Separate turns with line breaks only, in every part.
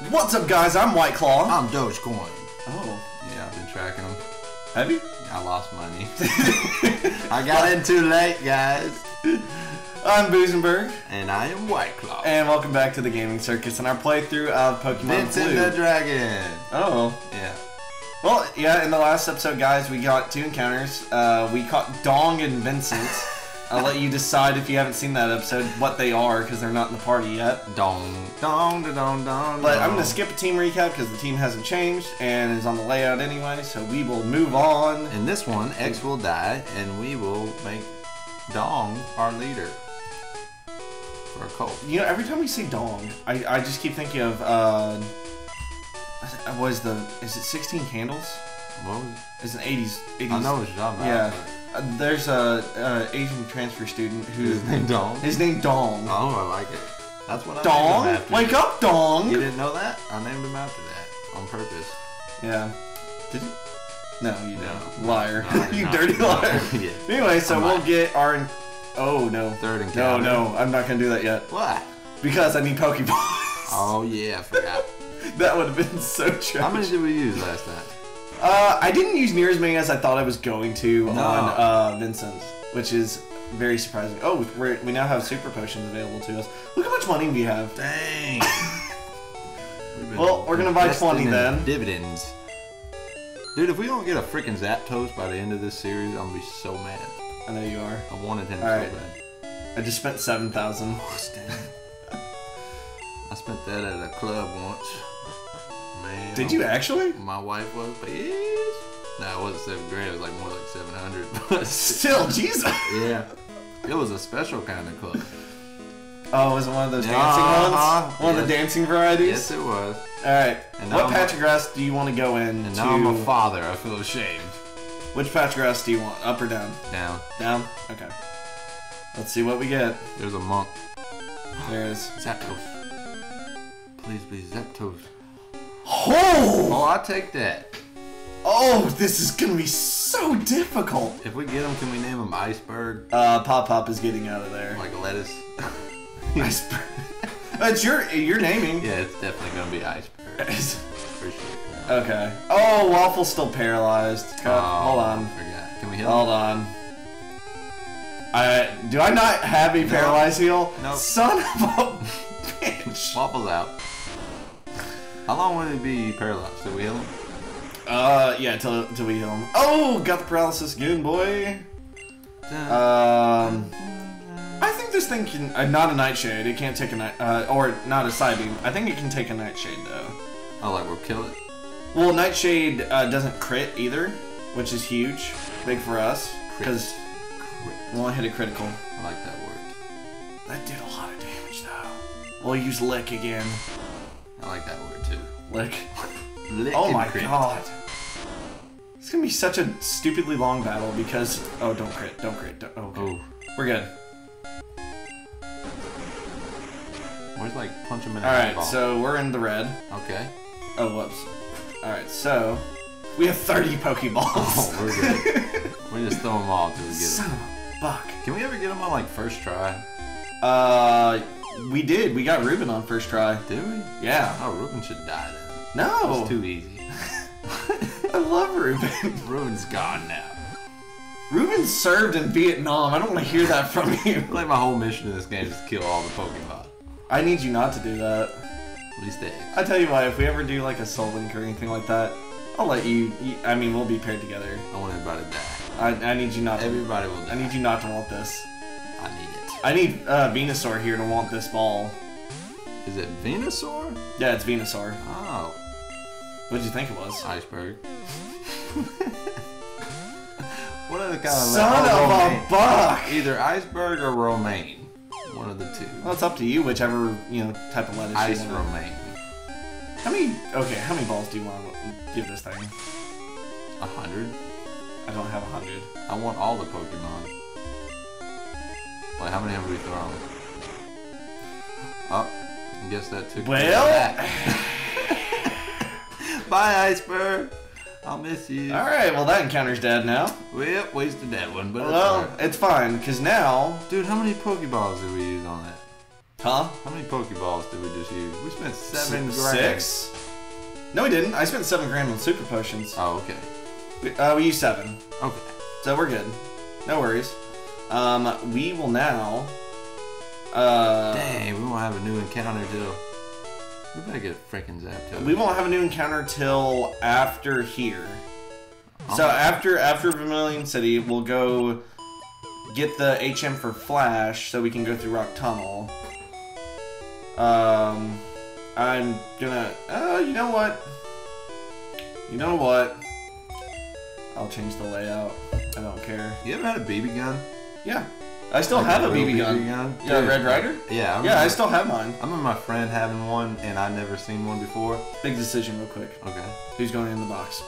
What's up, guys? I'm White Claw.
I'm Dogecoin.
Oh,
Yeah, I've been tracking them.
have you?
I lost money. I got in too late, guys.
I'm Boozenberg,
And I am White Claw.
and welcome back to the Gaming Circus and our playthrough of Pokemon
Vincent
Blue.
the Dragon.
oh,
Yeah.
well, yeah. In the last episode, guys, we got two encounters. Uh, we caught Dong and Vincent. I'll let you decide if you haven't seen that episode what they are because they're not in the party yet.
Dong, dong, da, dong, dong.
But I'm gonna skip a team recap because the team hasn't changed and is on the layout anyway. So we will move on.
In this one, X will die, and we will make Dong our leader for a cult.
You know, every time we say Dong, I, I just keep thinking of uh, what is the is it 16 Candles?
What was
It's an 80s 80s.
I know what you're talking about.
Yeah. Uh, there's a, a Asian transfer student
but-
who
His name Dong.
his name Dong.
Oh, I like it. That's what I
Dong,
named him after.
wake up, Dong.
You didn't know that? I named him after that on purpose.
Yeah. Did you? No, you
No.
didn't. Liar.
No, did
you
not.
dirty liar.
yeah.
Anyway, so
I'm
we'll
lying.
get our. Oh no.
Third
No,
encounter.
no, I'm not gonna do that yet
What?
because I need Pokeballs.
Oh yeah, I forgot.
that would have been so trash.
How many did we use last time?
Uh, I didn't use near as many as I thought I was going to
No.
on uh, Vincent's, which is very surprising. Oh, we're, we now have super potions available to us. Look how much money we have.
Dang.
Well, we're gonna buy 20 then.
Dividends. Dude, if we don't get a freaking Zapdos by the end of this series, I'm gonna be so mad.
I know you are.
I wanted him
Alright.
so bad.
I just spent seven thousand.
I spent that at a club once. Man.
Did you actually?
My wife was, but yes. No, it wasn't seven grand. It was like more like seven hundred. But
Still, Jesus.
yeah, it was a special kind of club.
Oh, was it one of those dancing
Uh-huh,
ones? One of the dancing varieties.
Yes, it was.
All right.
And
What
I'm
patch of grass do you want to go in?
And
to...
now I'm a father. I feel ashamed.
Which patch of grass do you want? Up or down?
Down.
Down. Okay. Let's see what we get.
there's a monk.
There is.
Zapdos. Please, please, Zapdos.
Oh!
Oh, I'll take that.
Oh, this is gonna be so difficult.
If we get him, can we name him Iceberg?
Uh, Pop Pop is getting out of there.
Like lettuce?
Iceberg. That's your your naming.
yeah, it's definitely gonna be Iceberg. For sure.
okay. Oh, Waffle's still paralyzed.
Oh,
Hold on.
Forgot. Can we hit
Hold
him?
on. I do I not have a paralyzed heal?
Nope.
Son of a bitch.
Waffles out. How long will it be paralyzed? Did we heal him?
Uh, yeah, till till we heal him. Oh, got the paralysis again, boy. Um, I think this thing can uh, not a nightshade. It can't take a night uh, or not a Psybeam. I think it can take a nightshade though.
oh, like we'll kill it?
Well, Nightshade uh, doesn't crit either, which is huge, big for us, because only hit a critical.
I like that word.
That did a lot of damage though. We'll use Lick again.
I like that word.
Lick.
Lick
Oh my
crit.
god. It's gonna be such a stupidly long battle because oh don't crit, don't crit, don't, oh, okay.
Oh,
we're good.
where's like punch him in the
All right, so we're in the red.
Okay.
Oh whoops. All right, so we have 30 Pokeballs.
Oh, we're good. we just throw them all till we get
Son
them.
of a buck.
Can we ever get them on like first try?
Uh, we did. We got Ruben on first try.
Did we?
Yeah.
Oh, Ruben should die then.
No.
It's too easy.
I love Ruben.
Ruben's gone now.
Ruben served in Vietnam. I don't want to hear that from you.
Like my whole mission in this game is to kill all the Pokemon.
I need you not to do that.
At least eggs.
I tell you what, if we ever do like a Soul Link or anything like that, I'll let you. you I mean, we'll be paired together.
I want everybody to die.
I, I need you not to.
Everybody will die.
I need you not to want this.
I need it.
I need uh, Venusaur here to want this ball.
Is it Venusaur?
Yeah, it's Venusaur.
Oh,
What'd you think it was?
iceberg. what are the kind of
Son of
romaine.
a buck!
Either iceberg or romaine. One of the two.
Well, it's up to you, whichever you know type of lettuce
Ice
you want.
romaine.
How many? Okay, how many balls do you want to give this thing?
A hundred.
I don't have a hundred.
I want all the Pokemon. Wait, how many have we thrown? Oh, I guess that took. care of
Well-
that. Bye, iceberg. I'll miss you.
All right, well that encounter's dead now.
Well, wasted that one, but it's
Well,
alright.
it's fine because now
Dude, how many Pokeballs did we use on that?
Huh?
How many Pokeballs did we just use? We spent seven
S-
grand.
Six? No, we didn't. I spent seven grand on super potions.
Oh, okay.
We- Uh, we used seven,
Okay.
so we're good. No worries. Um, we will now. Uh,
Dang, we won't have a new encounter till. We better get freaking Zapdos.
we won't have a new encounter till after here. So
Oh.
after after Vermilion City, we'll go get the HM for Flash, so we can go through Rock Tunnel. Um, I'm gonna. Uh, you know what? You know what? I'll change the layout. I don't care.
You ever had a BB gun?
Yeah, I still
Like
have a
real
BB gun. Yeah,
Dude,
Red Ryder.
Yeah, I
Yeah, I still have mine.
I remember my friend having one, and I never seen one before.
Big decision, real quick.
Okay.
Who's going in the box?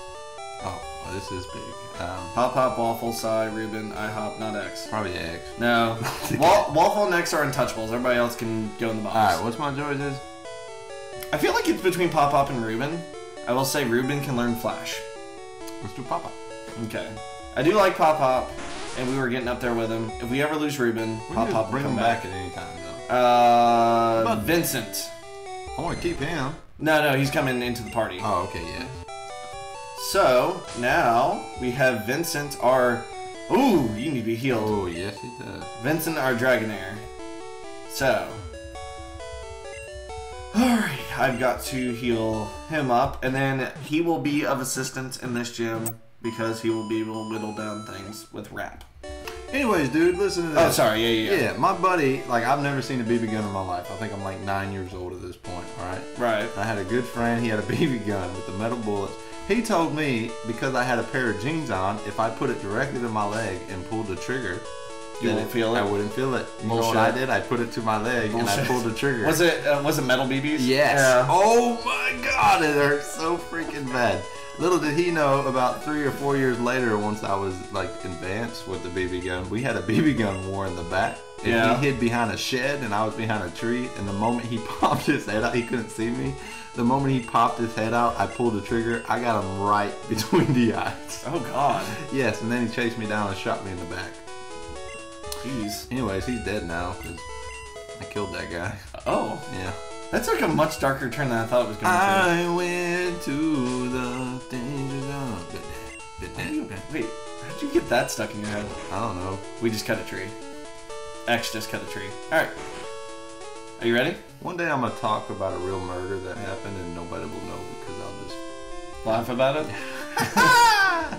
Oh, well, this is big. Um,
Pop Pop, Waffle, Psy, Ruben, IHOP, not X.
probably X.
No. Wa- Waffle and X are untouchables. Everybody else can go in the box.
All right, what's my choices?
I feel like it's between Pop Pop and Ruben. I will say Ruben can learn Flash.
Let's do Papa.
Okay. I do like Pop Pop, and we were getting up there with him. If we ever lose Ruben,
We
Pop Pop will
bring him
back.
back at any time, though.
Uh,
But-
Vincent.
I want to keep him.
No, no, he's coming into the party.
Oh, okay, yeah.
So now we have Vincent, our. Ooh, you need to be healed.
Oh, yes, he does.
Vincent, our Dragonair. So. Alright, I've got to heal him up, and then he will be of assistance in this gym because he will be able to whittle down things with wrap.
Anyways, dude, listen to this.
Oh, sorry, yeah, yeah, yeah.
Yeah, my buddy, like, I've never seen a BB gun in my life. I think I'm like nine years old at this point, alright?
Right.
I had a good friend, he had a BB gun with the metal bullets. He told me because I had a pair of jeans on, if I put it directly to my leg and pulled the trigger,
You won't feel it?
I wouldn't feel it. You know what I did? I put it to my leg and I pulled the trigger.
Was it uh, was it metal BBs?
Yes.
Yeah.
Oh my god, it hurt so freaking bad. Little did he know, about three or four years later, once I was like advanced with the BB gun, we had a BB gun war in the back. And
Yeah.
he hid behind a shed and I was behind a tree. And the moment he popped his head out, he couldn't see me. The moment he popped his head out, I pulled the trigger. I got him right between the eyes.
Oh God.
Yes, and then he chased me down and shot me in the back.
Jeez.
Anyways, he's dead now because I killed that guy.
Oh,
Yeah.
That took a much darker turn than I thought it was going to.
I went to the danger zone.
How do you- Wait, how'd you get that stuck in your head?
I don't know.
We just cut a tree. X just cut a tree. All right. Are you ready?
One day I'm gonna talk about a real murder that happened and nobody will know because I'll just.
Laugh about it.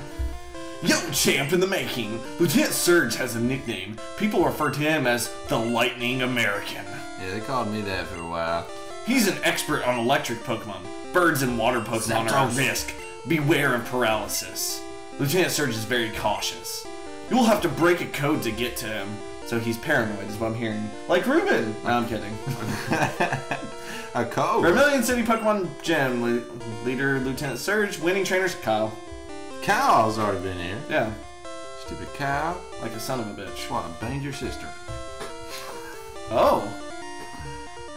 Yo, champ in the making. Lieutenant Surge has a nickname. People refer to him as the Lightning American.
Yeah, they called me that for a while.
He's an expert on electric Pokemon. Birds and water Pokemon are at
Zapdos.
risk. Beware of paralysis. Lieutenant Surge is very cautious. You'll have to break a code to get to him. So he's paranoid, is what I'm hearing. Like Ruben. No, I'm kidding.
a code.
Vermilion City Pokemon Gym. Le- leader Lieutenant Surge. Winning trainers Kyle.
Cow's already been here.
Yeah,
Stupid cow.
like a son of a bitch.
Just want to bang your sister.
Oh.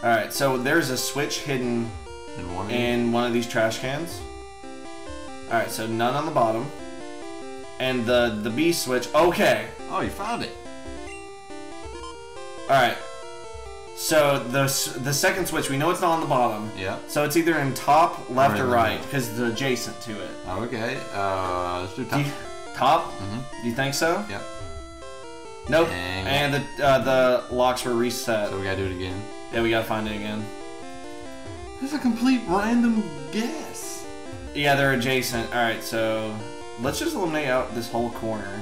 Alright, so there's a switch hidden
In one of
in one of these trash cans. Alright, so none on the bottom. And the the B switch. Okay.
Oh, you found it.
Alright. So the the second switch, we know it's not on the bottom.
Yeah.
So it's either in top, left,
in
or right, because it's adjacent to it.
Okay. Uh, let's do
Do
top.
you- top?
Mhm.
Do you think so?
Yep.
Nope.
Dang.
And the uh, the locks were reset.
So we gotta do it again.
Yeah, we gotta find it again.
That's a complete random guess.
Yeah, they're adjacent. Alright, so let's just eliminate out this whole corner.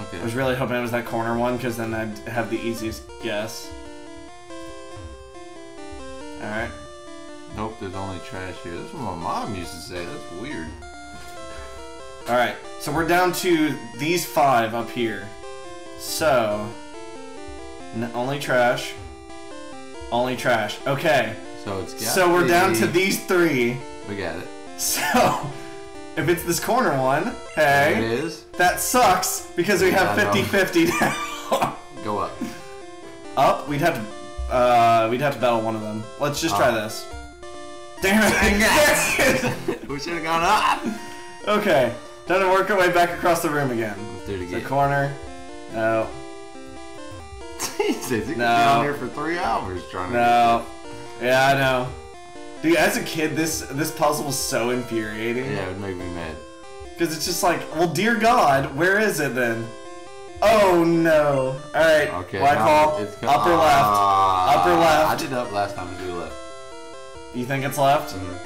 Okay.
I was really hoping it was that corner one, because then I'd have the easiest guess. Alright.
Nope, there's only trash here. That's what my mom used to say. That's weird.
Alright, so we're down to these five up here. So, n- only trash. Only trash. Okay,
So it's got
so we're down to these three.
We got it.
So, if it's this corner one,
There it
hey, that sucks because we have 50-50 now.
Go up.
Up, we'd have to, uh, we'd have to battle one of them. Let's just try
Uh.
this. Damn it!
we should have gone up.
okay, time to work our way back across the room again.
Let's do it
The corner. No.
Jesus, be
No.
here for three hours trying to.
No. Yeah, I know. Dude, as a kid, this this puzzle was so infuriating.
Yeah, it would make me mad.
Because it's just like, well, dear God, where is it then? Oh no. Alright,
Okay.
white
now
claw,
it's co-
upper left.
Ah,
Upper left.
I did up last time. I do left.
You think it's left?
Mhm.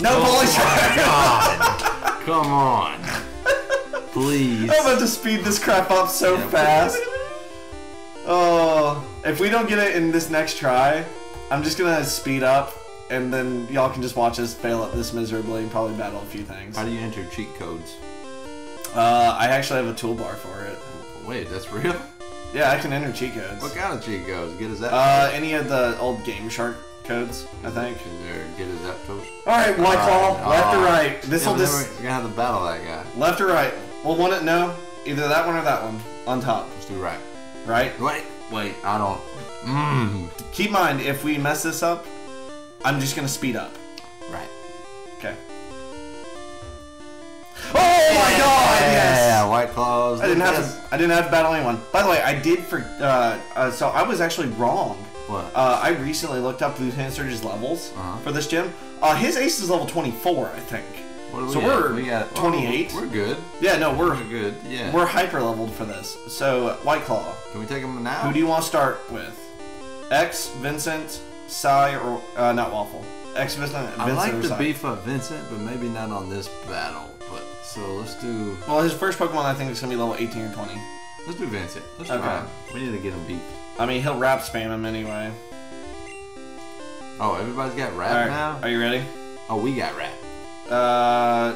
No, Polish
God. Come on. Please.
I'm about to speed this crap up so
Yeah,
fast. Oh, if we don't get it in this next try, I'm just gonna speed up, and then y'all can just watch us fail at this miserably and probably battle a few things.
How do you enter cheat codes?
Uh, I actually have a toolbar for it.
Wait, that's real?
Yeah, I can enter cheat codes.
What kind of cheat codes? Get us that.
Uh, any of the old Game Shark codes, I think.
Is there get that toast?
All right, White Claw,
Alright,
left or
uh,
right. This will just
we're gonna have to battle that guy.
left or right. Well, one it no, either that one or that one on top,
Let's do right.
Right?
Wait, wait, I don't. Mmm.
Keep in mind, if we mess this up, I'm just gonna speed up.
Right.
Okay. Oh my God! Yes.
Yeah, white claws.
I didn't have
Yes.
to. I didn't have to battle anyone. By the way, I did for. Uh, uh, so I was actually wrong.
What?
Uh, I recently looked up Lieutenant Surge's levels
Uh-huh.
for this gym. Uh, his ace is level 24, I think.
What we
so
got?
we're
we got
28.
We're good.
Yeah, no, we're
We're good. Yeah.
we're hyper leveled for this. So White Claw,
Can we take him now?
who do you want to start with? X, Vincent, Psy, or uh, not Waffle? X, Vincent, Vincent
I like
Psy?
beef up Vincent, but maybe not on this battle. But so let's do
Well, his first Pokemon I think is gonna be level 18 or 20.
let's do Vincent. Let's
Okay.
try him. We need to get him beat.
I mean, he'll wrap spam him anyway.
Oh, everybody's got
wrap right,
now.
are you ready?
Oh, we got wrap.
Uh,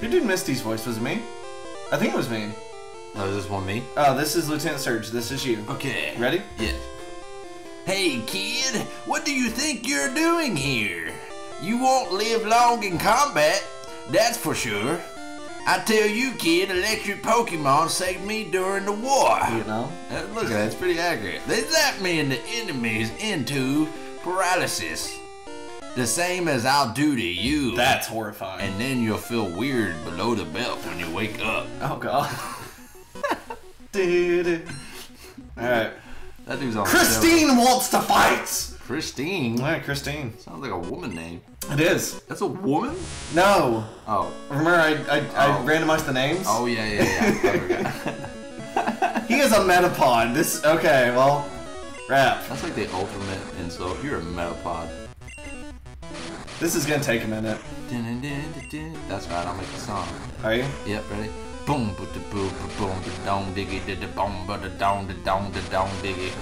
who did Misty's voice? Was it me? I think it was me.
Oh, is this one me?
Oh, this is Lieutenant Surge. This is you.
Okay.
Ready?
Yes. Hey, kid, what do you think you're doing here? You won't live long in combat, that's for sure. I tell you, kid, electric Pokemon saved me during the war.
You know.
Uh, Look at that, it's pretty accurate. They zapped me and the enemies into paralysis. The same as I'll do to you.
That's horrifying.
and then you'll feel weird below the belt when you wake up.
oh god. Dude. All right.
That dude's on
Christine wants to fight.
Christine.
All right, Christine.
Sounds like a woman name.
It is.
That's a woman?
No.
Oh.
Remember, I I, I
Oh.
randomized the names.
Oh yeah, yeah, yeah.
He is a Metapod. This. Okay. Well. Rap.
That's like the ultimate insult. You're a metapod.
This is gonna take a minute.
That's right. I'll make the song.
Are you?
Yep, ready? Boom, but the boom, ba boom, da dong, diggy, da boom, ba da dong, da dong, da dong, diggy.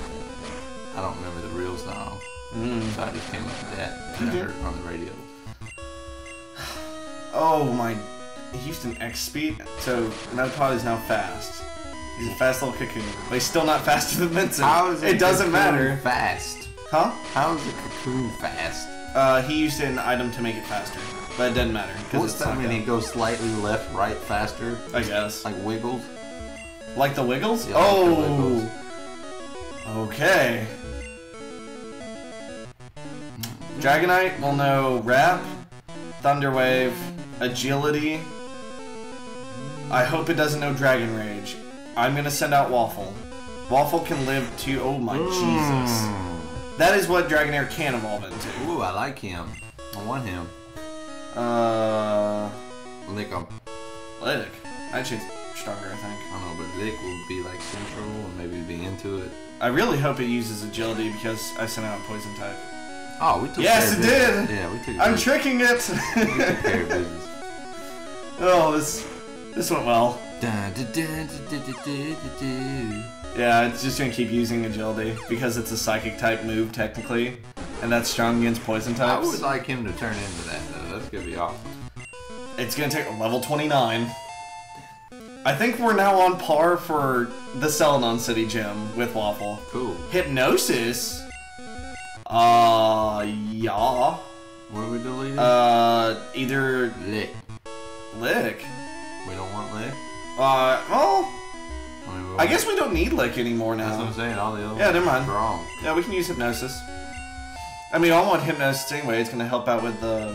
I don't remember the real song,
Mm.
so I just came up with that. And I heard it on the radio.
Oh my. Houston X speed. So Metapod is now fast. He's a fast little cocoon, but he's still not faster than Vincent.
How is
it doesn't
cocoon
matter,
Fast.
huh?
How is a cocoon fast?
Uh, he used an item to make it faster, but it doesn't matter because
What's
it's
that mean? He goes slightly left, right, faster,
I guess.
like wiggles.
Like the Wiggles?
Yeah, like the
oh.
Wiggles.
Okay. Dragonite will know Wrap, Thunder Wave, Agility. I hope it doesn't know Dragon Rage. I'm gonna send out Waffle. Waffle can live to. Oh my Jesus. That is what Dragonair can evolve into.
Ooh, I like him. I want him.
Uh.
Lick him.
I'd choose stronger, I think.
I don't know, but Lick will be like central and maybe be into it.
I really hope it uses agility because I sent out poison type.
Oh, we took
Yes, it
business.
did.
Yeah, we took
I'm
we
tricking it.
took care of business.
oh, this this went well. Yeah, it's just gonna keep using agility because it's a psychic type move technically, and that's strong against poison types.
I would like him to turn into that though. That's gonna be awesome.
It's gonna take level 29. I think we're now on par for the Celadon City gym with Waffle.
Cool.
Hypnosis. Uh, yeah.
What are we deleting?
Uh, either
lick.
Lick.
We don't want lick.
Uh, well,
I, mean,
I guess we don't need lick anymore
That's what
now.
I'm saying. All the other
Yeah, never mind.
Strong.
Yeah, we can use hypnosis. I mean, I want hypnosis anyway. It's gonna help out with the.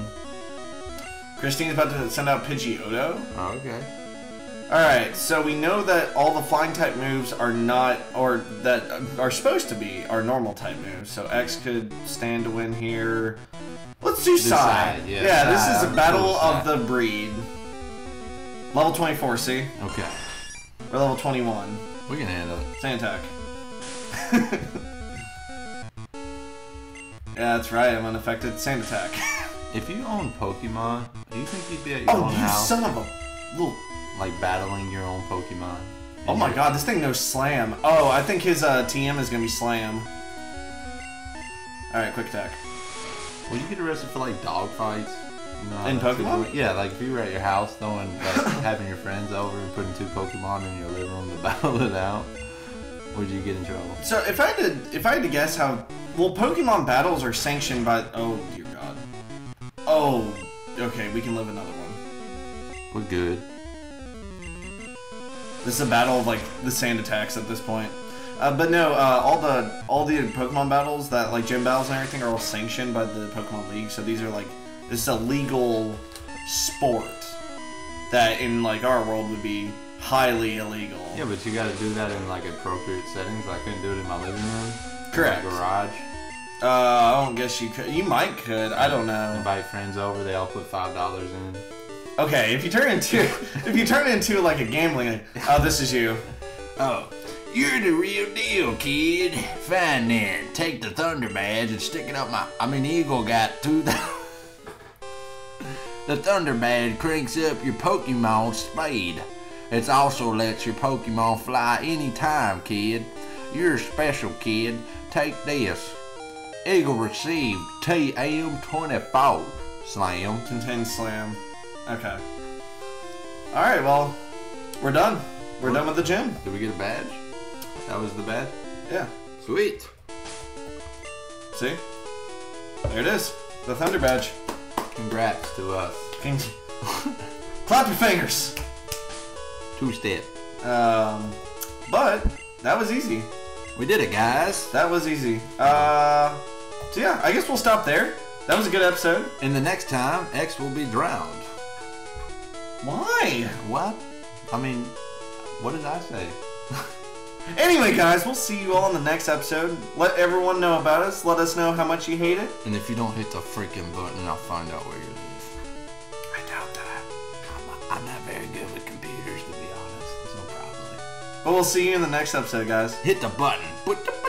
Christine's about to send out Pidgeotto.
Oh, okay.
Alright, so we know that all the flying type moves are not, or that are supposed to be, are normal type moves. So X could stand to win here. Let's do Psy.
Psy, yeah,
yeah this is a battle
cool
of the breed. Level 24, see?
Okay.
Or level 21.
We can handle it.
Sand attack. yeah, that's right, I'm unaffected. Sand attack.
If you own Pokemon, do you think you'd be at your
oh,
own
you
house,
son of a little
like battling your own Pokemon?
Oh my god, this thing knows Slam. Oh, I think his uh, TM is gonna be Slam. Alright, quick attack.
Well, you get arrested for like dog fights. Know,
In Pokemon?
Yeah, like if you were at your house throwing, like having your friends over and putting two Pokemon in your living room to battle it out, would you get in trouble?
So if I had to, if I had to guess how, well, Pokemon battles are sanctioned by. Oh dear God. Oh, okay, we can live another one.
We're good.
This is a battle of like the sand attacks at this point. Uh, but no, uh, all the all the Pokemon battles that like gym battles and everything are all sanctioned by the Pokemon League. So these are like this is a legal sport that in like our world would be highly illegal.
Yeah, but you got to do that in like appropriate settings. I couldn't do it in my living room.
Correct.
Garage.
Uh, I don't guess you could. You might could. I don't know.
Invite friends over. They all put five dollars in.
Okay, if you turn into if you turn into like a gambling, like, oh, this is you.
Oh, you're the real deal, kid. Fine then. Take the Thunder Badge and stick it up my. I mean, Eagle got two. The Thunder Badge cranks up your Pokemon speed. It also lets your Pokemon fly anytime, kid. You're a special kid. Take this. Eagle received TM24. Slam.
Contains slam. Okay. All right. Well, we're done. We're done with the gym.
Did we get a badge? That was the badge?
Yeah.
Sweet.
See? There it is. The Thunder Badge.
Congrats to us.
Clap your fingers.
Two step.
Um, but that was easy.
We did it, guys.
That was easy. Uh, so yeah, I guess we'll stop there. That was a good episode.
And the next time, X will be drowned.
Why?
What? I mean, what did I say?
Anyway, guys, we'll see you all in the next episode. Let everyone know about us. Let us know how much you hate it.
And if you don't hit the freaking button, I'll find out where you live.
I doubt that.
I'm, I'm not very good with computers, to be honest. So probably.
But we'll see you in the next episode, guys.
Hit the button. Put the